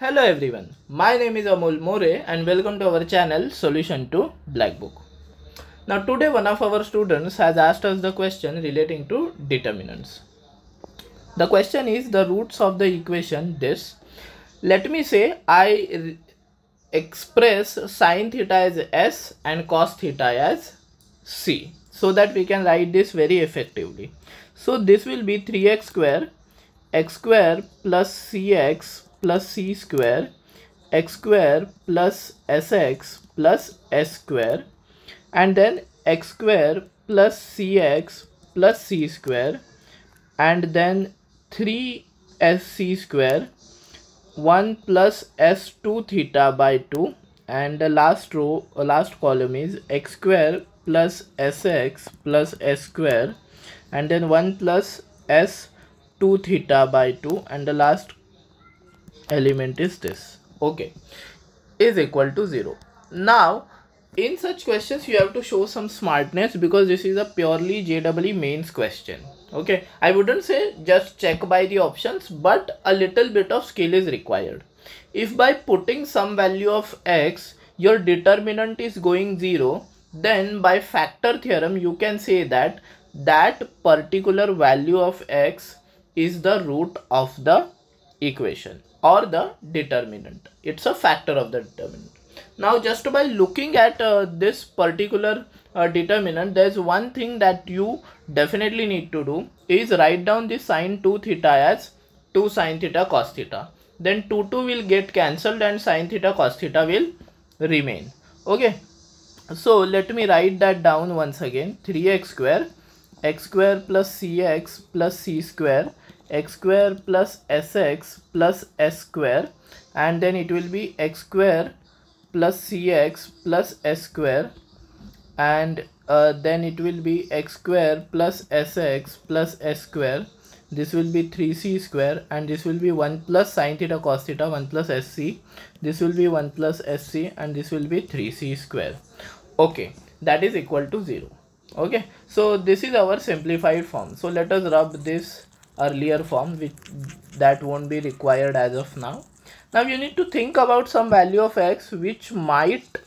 Hello everyone, my name is Amol More and welcome to our channel Solution to Black Book. Now today one of our students has asked us the question relating to determinants. The question is the roots of the equation this. Let me say I express sine theta as S and cos theta as C so that we can write this very effectively. So this will be 3x square x square plus cx plus c square x square plus sx plus s square and then x square plus cx plus c square and then 3sc square 1 plus s2 theta by 2 and the last row uh, last column is x square plus sx plus s square and then 1 plus s 2 theta by 2 and the last element is this. Okay. Is equal to 0 now in such questions you have to show some smartness because this is a purely JEE mains question. Okay. I wouldn't say just check by the options but a little bit of skill is required. If by putting some value of x your determinant is going 0 then by factor theorem you can say that that particular value of x is the root of the equation or the determinant. It's a factor of the determinant. Now just by looking at uh, this particular uh, determinant there's one thing that you definitely need to do is write down the sine 2 theta as 2 sine theta cos theta. Then 2 2 will get cancelled and sine theta cos theta will remain. Okay. So let me write that down once again. 3x square x square plus cx plus c square x square plus sx plus s square and then it will be x square plus cx plus s square and uh, then it will be x square plus sx plus s square. This will be 3c square and this will be 1 plus sine theta cos theta 1 plus sc this will be 1 plus sc and this will be 3c square. Okay that is equal to 0 okay so this is our simplified form. So let us rub this earlier form which that won't be required as of now. Now you need to think about some value of x which might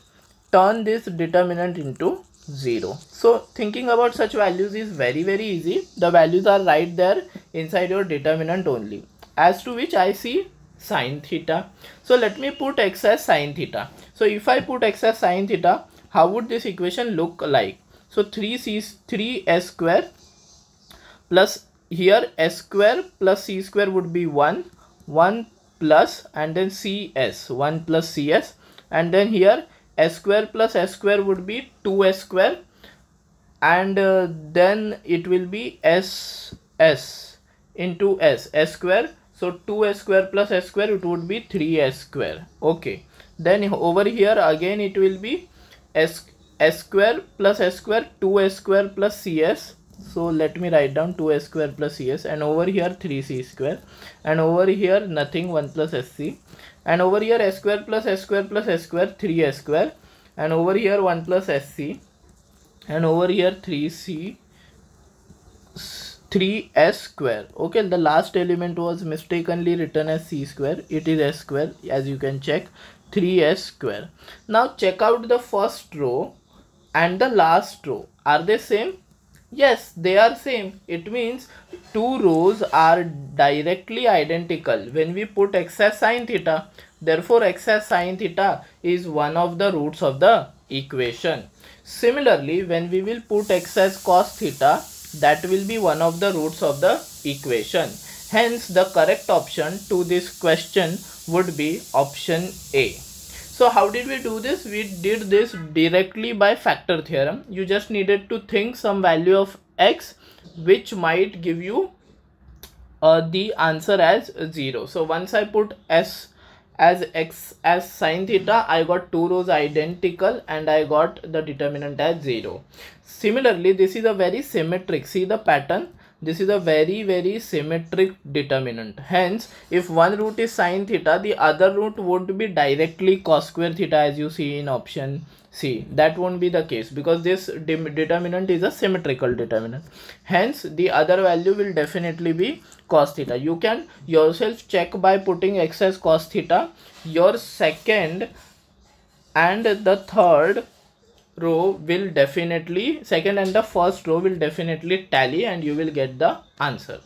turn this determinant into 0 so thinking about such values is very very easy. The values are right there inside your determinant only. As to which i see sine theta. So let me put x as sine theta. So if i put x as sine theta how would this equation look like? So 3c 3s square plus here s square plus c square would be 1 1 plus and then cs 1 plus cs and then here s square plus s square would be 2s square. And uh, then it will be s s into s s square. So 2s square plus s square it would be 3s square. Okay. Then over here again it will be s s square plus s square 2s square plus cs so let me write down 2s square plus cs and over here 3c square. And over here nothing 1 plus sc and over here s square plus s square plus s square 3s square. And over here 1 plus sc and over here 3c 3s square. Okay the last element was mistakenly written as c square. It is s square as you can check. 3s square. Now check out the first row and the last row. Are they same yes they are same. It means two rows are directly identical. When we put x as sine theta therefore x as sine theta is one of the roots of the equation. Similarly when we will put x as cos theta that will be one of the roots of the equation. Hence the correct option to this question would be option a so how did we do this? We did this directly by factor theorem. You just needed to think some value of x which might give you uh, the answer as 0. So once I put s as x as sine theta, I got two rows identical and I got the determinant as 0. Similarly, this is a very symmetric. See the pattern this is a very very symmetric determinant. Hence if one root is sine theta the other root would be directly cos square theta as you see in option c. That won't be the case because this determinant is a symmetrical determinant. Hence the other value will definitely be cos theta. You can yourself check by putting x as cos theta. Your second and the third row will definitely second and the first row will definitely tally and you will get the answer